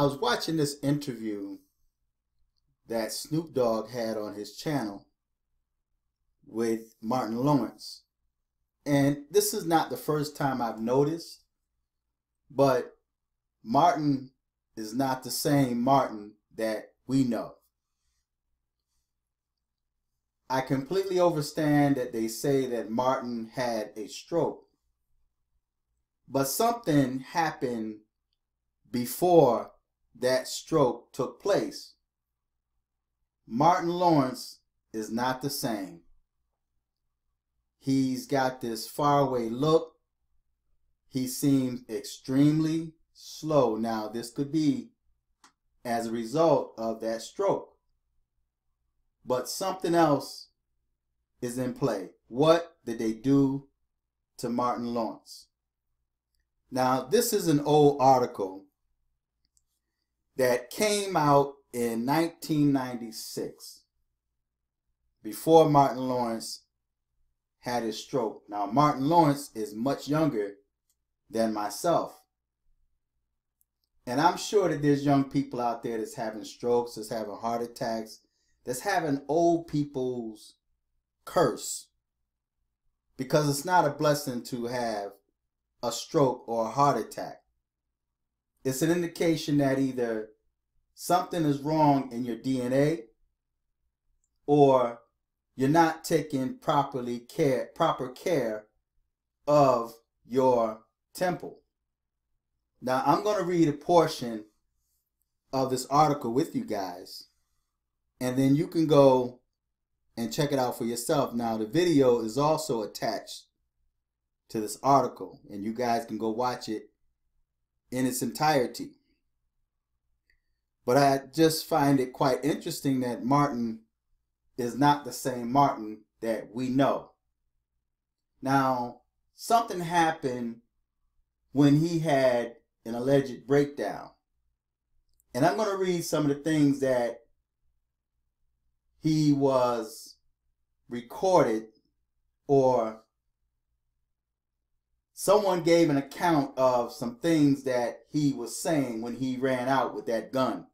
I was watching this interview that Snoop Dogg had on his channel with Martin Lawrence. And this is not the first time I've noticed, but Martin is not the same Martin that we know. I completely understand that they say that Martin had a stroke, but something happened before that stroke took place. Martin Lawrence is not the same. He's got this faraway look. He seems extremely slow. Now, this could be as a result of that stroke. But something else is in play. What did they do to Martin Lawrence? Now, this is an old article that came out in 1996 before Martin Lawrence had his stroke. Now, Martin Lawrence is much younger than myself. And I'm sure that there's young people out there that's having strokes, that's having heart attacks, that's having old people's curse. Because it's not a blessing to have a stroke or a heart attack. It's an indication that either something is wrong in your DNA or you're not taking properly care proper care of your temple. Now I'm going to read a portion of this article with you guys and then you can go and check it out for yourself. Now the video is also attached to this article and you guys can go watch it in its entirety. But I just find it quite interesting that Martin is not the same Martin that we know. Now, something happened when he had an alleged breakdown. And I'm going to read some of the things that he was recorded or someone gave an account of some things that he was saying when he ran out with that gun.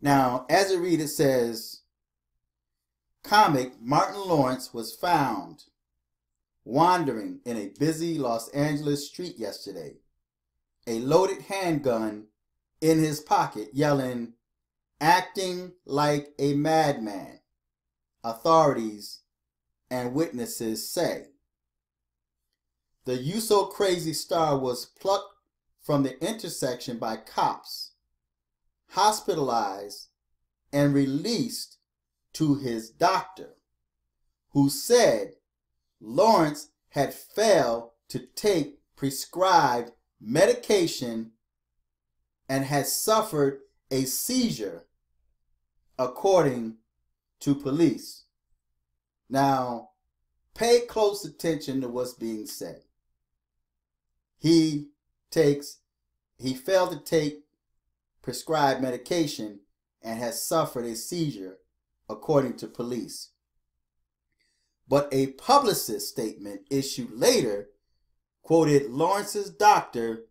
Now, as it reads, it says, comic Martin Lawrence was found wandering in a busy Los Angeles street yesterday, a loaded handgun in his pocket, yelling, acting like a madman, authorities and witnesses say. The You So Crazy star was plucked from the intersection by cops, hospitalized, and released to his doctor, who said Lawrence had failed to take prescribed medication and had suffered a seizure, according to police. Now, pay close attention to what's being said. He takes, he failed to take prescribed medication and has suffered a seizure according to police. But a publicist statement issued later quoted Lawrence's doctor,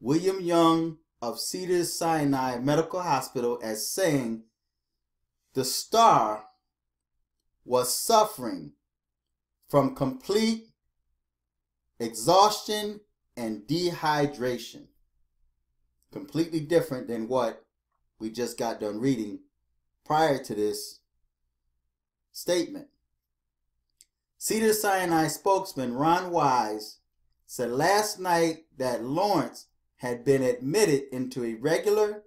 William Young of Cedars Sinai Medical Hospital, as saying the star was suffering from complete exhaustion and dehydration. Completely different than what we just got done reading prior to this statement. Cedar Sinai spokesman Ron Wise said last night that Lawrence had been admitted into a regular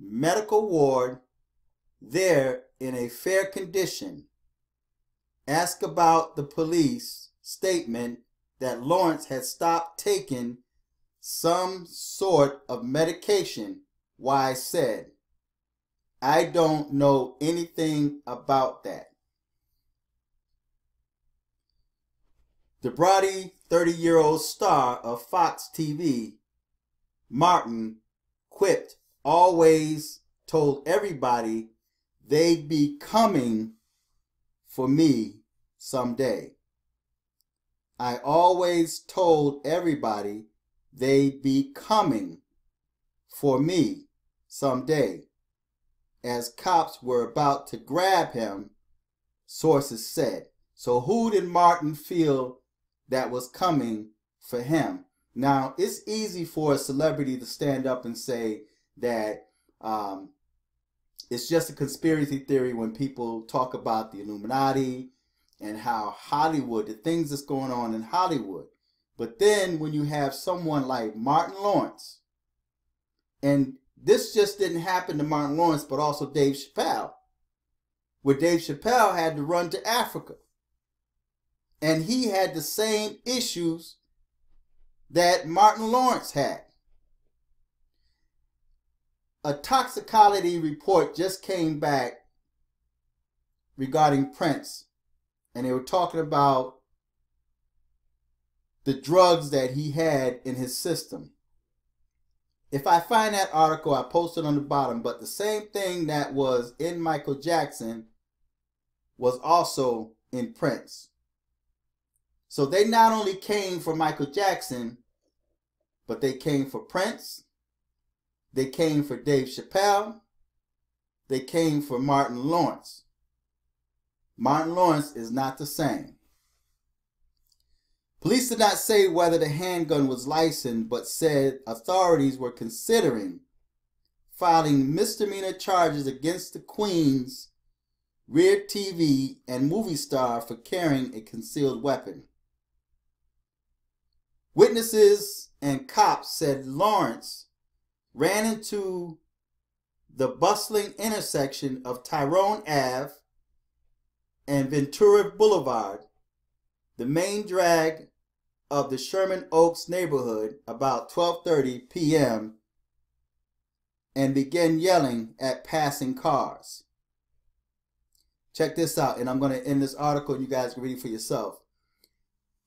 medical ward there in a fair condition. Asked about the police statement that Lawrence had stopped taking some sort of medication, Wise said, I don't know anything about that. The brawny 30 year old star of Fox TV, Martin, quipped, always told everybody they'd be coming for me someday. I always told everybody they'd be coming for me someday, as cops were about to grab him, sources said. So, who did Martin feel that was coming for him? Now, it's easy for a celebrity to stand up and say that um, it's just a conspiracy theory when people talk about the Illuminati and how Hollywood, the things that's going on in Hollywood. But then when you have someone like Martin Lawrence, and this just didn't happen to Martin Lawrence, but also Dave Chappelle, where Dave Chappelle had to run to Africa. And he had the same issues that Martin Lawrence had. A toxicology report just came back regarding Prince, and they were talking about the drugs that he had in his system. If I find that article, I post it on the bottom, but the same thing that was in Michael Jackson was also in Prince. So they not only came for Michael Jackson, but they came for Prince, they came for Dave Chappelle, they came for Martin Lawrence. Martin Lawrence is not the same. Police did not say whether the handgun was licensed, but said authorities were considering filing misdemeanor charges against the Queen's rear TV and movie star for carrying a concealed weapon. Witnesses and cops said Lawrence ran into the bustling intersection of Tyrone Ave and Ventura Boulevard, the main drag of the Sherman Oaks neighborhood about 12:30 p.m. and began yelling at passing cars. Check this out, and I'm going to end this article you guys can read for yourself.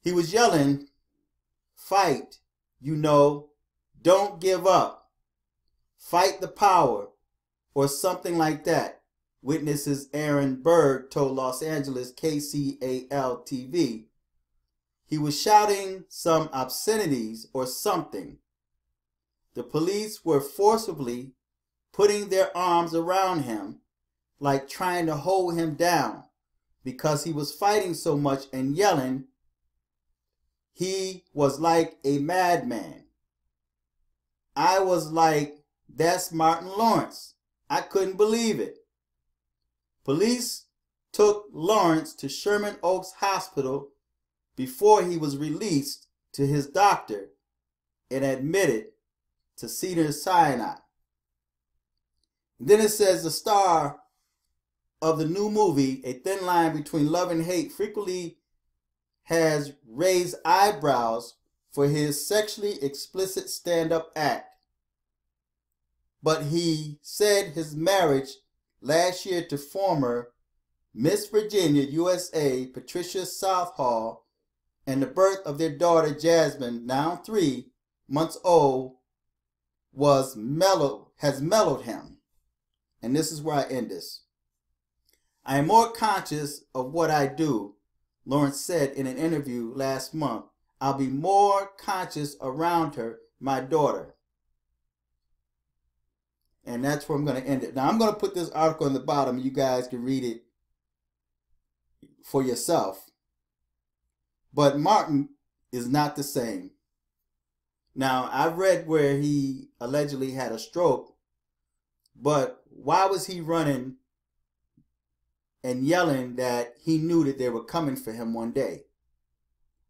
He was yelling, Fight, you know, don't give up, fight the power, or something like that. Witnesses Aaron Berg told Los Angeles KCAL TV. He was shouting some obscenities or something. The police were forcibly putting their arms around him like trying to hold him down because he was fighting so much and yelling. He was like a madman. I was like, that's Martin Lawrence. I couldn't believe it. Police took Lawrence to Sherman Oaks Hospital before he was released to his doctor and admitted to Cedar Sinai. Then it says the star of the new movie, A Thin Line Between Love and Hate, frequently has raised eyebrows for his sexually explicit stand up act. But he said his marriage last year to former Miss Virginia USA Patricia Southall and the birth of their daughter Jasmine, now three months old, was mellow has mellowed him. And this is where I end this. I am more conscious of what I do, Lawrence said in an interview last month. I'll be more conscious around her, my daughter. And that's where I'm going to end it. Now, I'm going to put this article in the bottom. You guys can read it for yourself. But Martin is not the same. Now, I've read where he allegedly had a stroke, but why was he running and yelling that he knew that they were coming for him one day.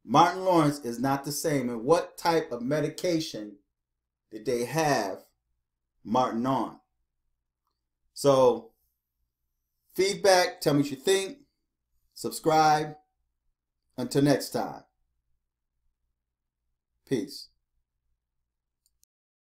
Martin Lawrence is not the same. And what type of medication did they have Martin on? So, feedback, tell me what you think, subscribe. Until next time, peace.